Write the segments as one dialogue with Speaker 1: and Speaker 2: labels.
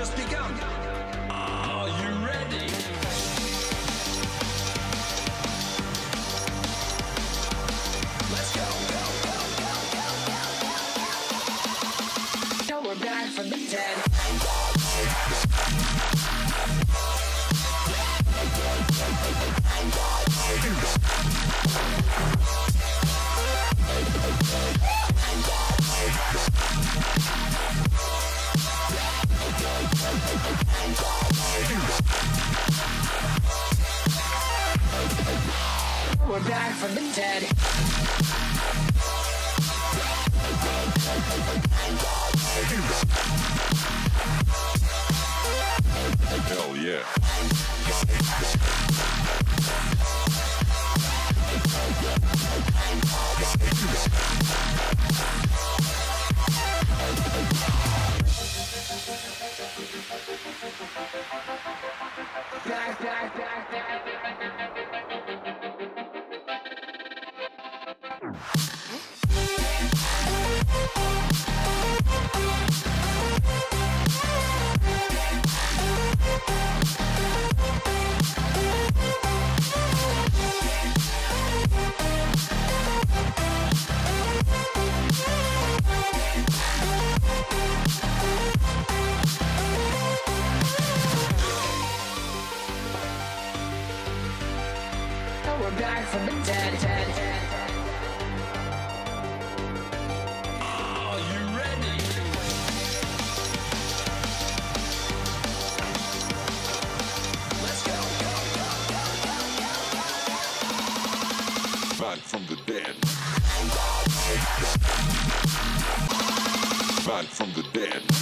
Speaker 1: Just begun.
Speaker 2: From the dead.
Speaker 3: Hell yeah.
Speaker 2: Back, back, Back from the dead.
Speaker 3: Back from the dead. Back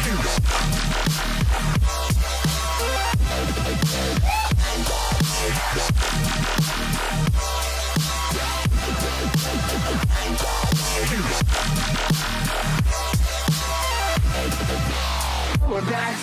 Speaker 3: from the dead.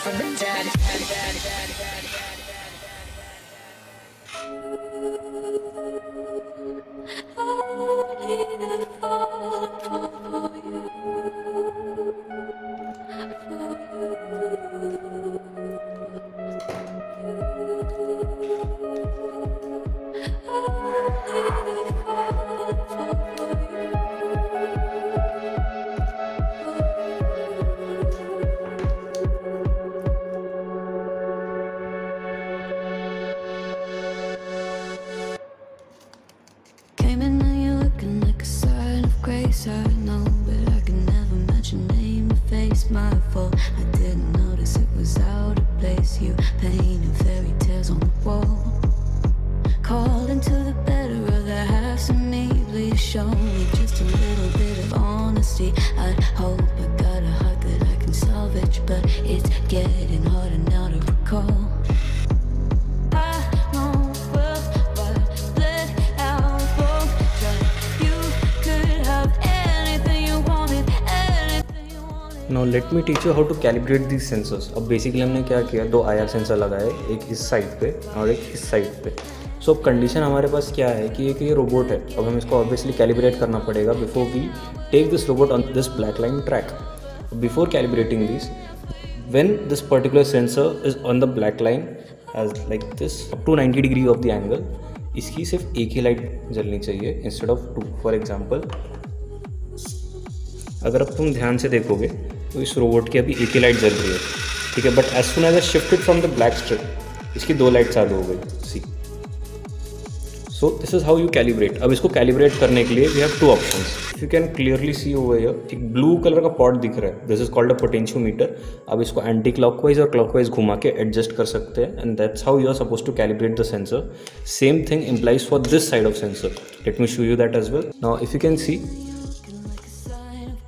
Speaker 2: from the dead.
Speaker 4: Painted fairy tales on the wall. Calling to the better of the halves of me. Please show me just a little bit of honesty. I hope I got a heart that I can salvage, but it's getting harder now
Speaker 5: now let me teach you how to calibrate these sensors अब basically हमने क्या किया? दो I R sensor लगाए, एक इस side पे और एक इस साइड पे। सो अब कंडीशन हमारे पास क्या है कि एक ये रोबोट है। अब हम इसको ऑब्वियसली कैलिब्रेट करना पड़ेगा before we take this robot on this black line track before calibrating this when this particular sensor is on the black line, as like this, up to 90 degree of the angle, इसकी सिर्फ़ एक ही light जलनी चाहिए instead of two for example अगर अब तुम ध्यान से देखोगे तो इस रोबोट की अभी एक ही लाइट जल रही है। ठीक है but as soon as a shifted from the black strip इसकी दो लाइट चालू हो गई। See so this is how you calibrate अब इसको कैलिब्रेट करने के लिए we have two options you can clearly see over here एक ब्लू कलर का पॉट दिख रहा है। This is called a potentiometer अब इसको एंटी क्लॉकवाइज और क्लॉकवाइज घुमा के एडजस्ट कर सकते हैं and that's how you are suppose to calibrate the sensor same thing implies for this side of sensor let me show you that as well now if you can see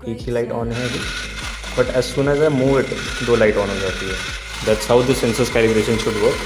Speaker 5: एक ही light on है अभी। but as soon as I move it, though light on हो जाती है that's
Speaker 4: how the census calibration should work